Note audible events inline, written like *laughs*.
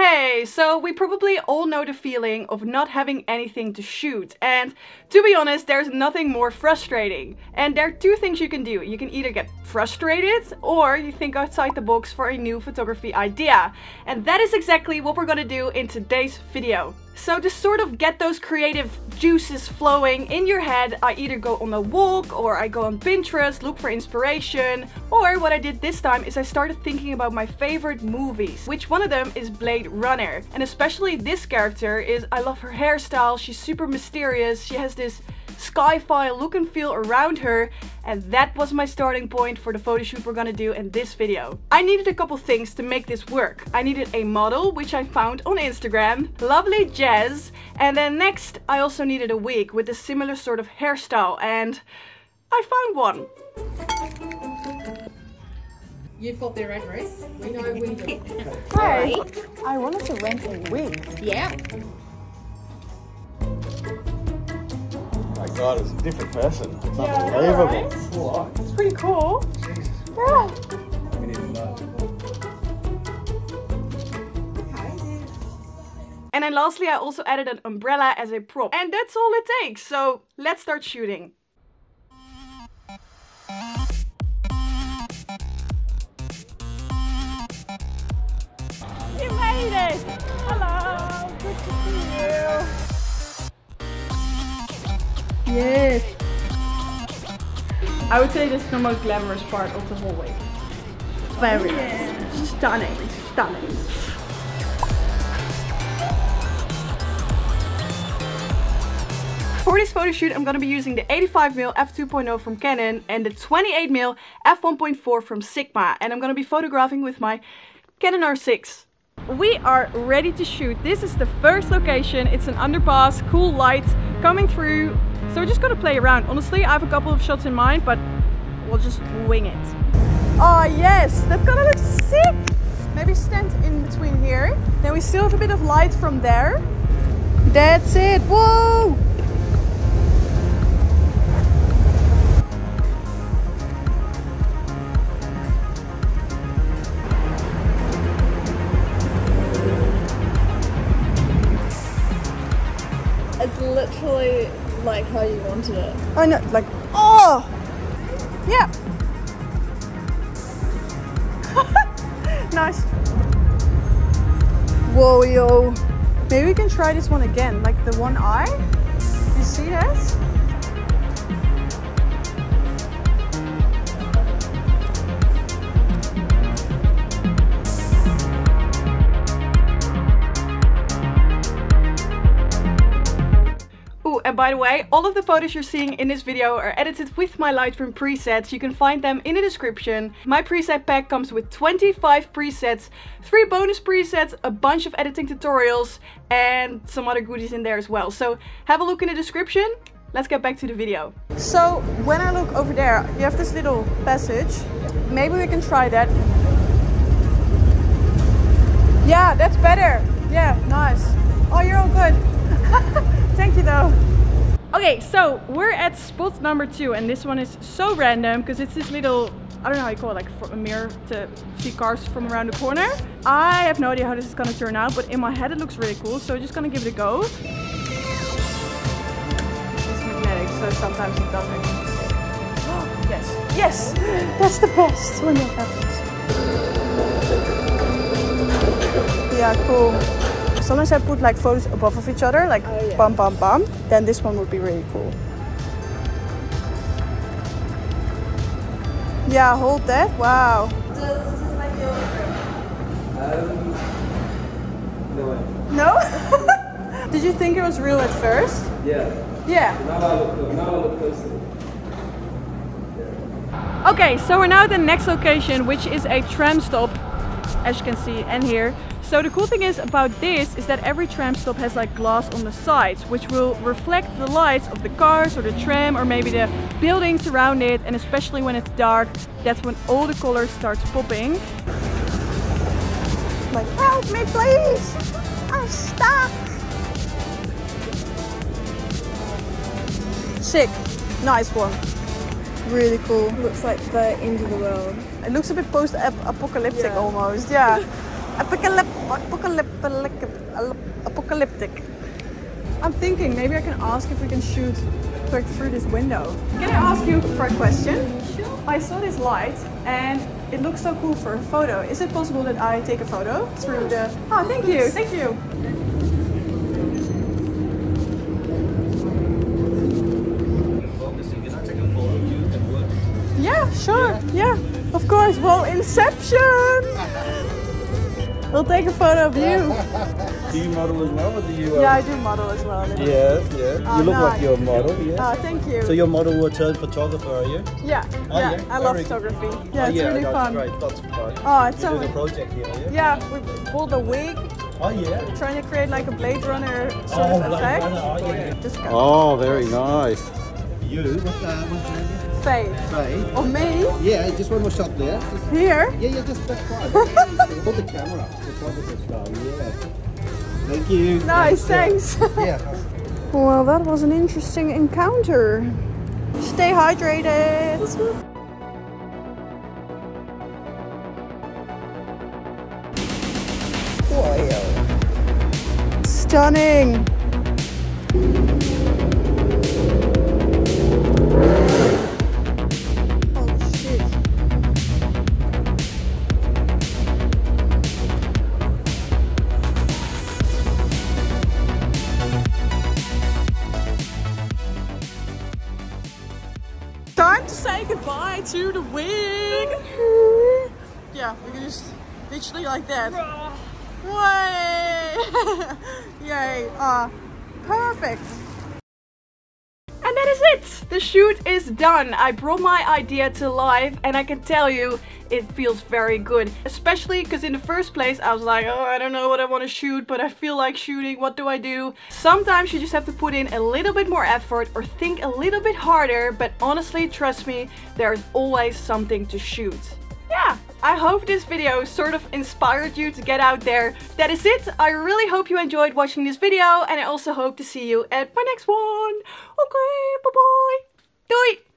Hey, so we probably all know the feeling of not having anything to shoot. And to be honest, there's nothing more frustrating. And there are two things you can do. You can either get frustrated or you think outside the box for a new photography idea. And that is exactly what we're gonna do in today's video. So to sort of get those creative juices flowing in your head, I either go on a walk or I go on Pinterest, look for inspiration. Or what I did this time is I started thinking about my favorite movies, which one of them is Blade Runner. And especially this character is, I love her hairstyle, she's super mysterious, she has this sci-fi look and feel around her and that was my starting point for the photo shoot we're gonna do in this video. I needed a couple things to make this work. I needed a model, which I found on Instagram, lovely Jess, and then next I also needed a wig with a similar sort of hairstyle and I found one. You've got their address. We know we do. *laughs* Hi, I wanted to rent a wig. Yeah. God, it's a different person. It's Yeah, unbelievable. right? It's pretty cool. Jesus. Yeah. We need to know. And then lastly, I also added an umbrella as a prop. And that's all it takes. So let's start shooting. I would say this is the most glamorous part of the whole week. Very oh, nice. Stunning, stunning. For this photo shoot, I'm gonna be using the 85mm f2.0 from Canon and the 28mm f1.4 from Sigma. And I'm gonna be photographing with my Canon R6. We are ready to shoot. This is the first location. It's an underpass, cool light coming through. So we're just gonna play around. Honestly, I have a couple of shots in mind, but we'll just wing it. Oh yes, that's gonna look sick. Maybe stand in between here. Then we still have a bit of light from there. That's it. Whoa! It's literally like how you wanted it. I know, like, oh! Yeah. *laughs* nice. Whoa, yo. Maybe we can try this one again, like the one eye. You see that? And by the way, all of the photos you're seeing in this video are edited with my Lightroom presets. You can find them in the description. My preset pack comes with 25 presets, 3 bonus presets, a bunch of editing tutorials, and some other goodies in there as well. So have a look in the description. Let's get back to the video. So when I look over there, you have this little passage. Maybe we can try that. Yeah, that's better. Yeah, nice. Oh, you're all good. *laughs* Thank you though. Okay, so we're at spot number two, and this one is so random because it's this little, I don't know how you call it, like a mirror to see cars from around the corner. I have no idea how this is gonna turn out, but in my head it looks really cool, so just gonna give it a go. It's magnetic, so sometimes it doesn't. *gasps* yes, yes, that's the best when that happens. Yeah, cool. Sometimes I put like photos above of each other, like Oh, yeah. bum bum bum. Then this one would be really cool. Yeah, hold that. Wow. No? *laughs* Did you think it was real at first? Yeah. Yeah. Now I look, now I look closer. Okay, so we're now at the next location, which is a tram stop, as you can see, and here. So the cool thing is about this is that every tram stop has like glass on the sides, which will reflect the lights of the cars or the tram or maybe the buildings around it. And especially when it's dark, that's when all the colors starts popping. Like, help me please! I'm stuck! Sick. Nice one. Really cool. Looks like the end of the world. It looks a bit post-apocalyptic Yeah. almost, yeah. *laughs* Apocalyptic. Apocalyptic. Apocalyptic. I'm thinking maybe I can ask if we can shoot like through this window. Can I ask you for a question? Sure. I saw this light and it looks so cool for a photo. Is it possible that I take a photo through the? Oh, thank you, thank you. Focusing. Can I take a photo of you at work? Yeah, sure. Yeah, of course. Well, Inception. We'll take a photo of you. Do you model as well, or do you? Um... Yeah, I do model as well. Yes, yes. Oh, you look nice. like you're a model, yes. Oh, thank you. so you're model or turned photographer, are you? yeah, Oh, yeah, yeah, I love very good. photography. Yeah, oh, it's yeah, really that's fun. great. That's fun. Oh, it's You're so. doing a project here, are you? Yeah, we pulled a wig, Oh, yeah. trying to create like a Blade Runner sort Oh, of Blade effect. Runner, oh, yeah. Just go. Oh, very nice. You, what, uh, what's your name? Faith. Or me Yeah, just one more shot there. Just, here. yeah, yeah, just that's fine. *laughs* Hold the camera. Yeah. Thank you. Nice, thanks. *laughs* Yeah. well, that was an interesting encounter. Stay hydrated. Stunning. Goodbye to the wig. Yeah, we can just literally like that. Way! *laughs* Yay! Ah, perfect. Is it! The shoot is done. I brought my idea to life and I can tell you it feels very good. Especially because in the first place I was like, oh, I don't know what I want to shoot, but I feel like shooting. What do I do? Sometimes you just have to put in a little bit more effort or think a little bit harder, but honestly, trust me, there's always something to shoot. Yeah, I hope this video sort of inspired you to get out there. That is it. I really hope you enjoyed watching this video and I also hope to see you at my next one. Okay, bye bye. Doei!